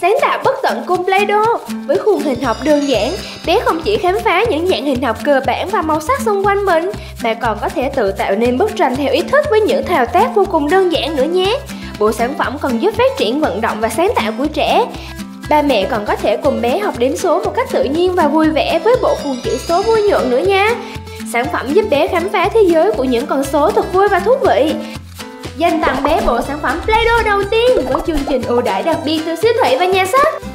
Sáng tạo bất tận cùng Play-Doh. Với khuôn hình học đơn giản, bé không chỉ khám phá những dạng hình học cơ bản và màu sắc xung quanh mình Mà còn có thể tự tạo nên bức tranh theo ý thích với những thao tác vô cùng đơn giản nữa nhé. Bộ sản phẩm còn giúp phát triển vận động và sáng tạo của trẻ. Ba mẹ còn có thể cùng bé học đếm số một cách tự nhiên và vui vẻ với bộ khuôn chữ số vui nhuận nữa nha. Sản phẩm giúp bé khám phá thế giới của những con số thật vui và thú vị. Dành tặng bé bộ sản phẩm Play-Doh đầu tiên với chương trình ưu đãi đặc biệt từ siêu thị và nhà sách